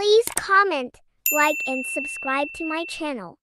Please comment, like and subscribe to my channel.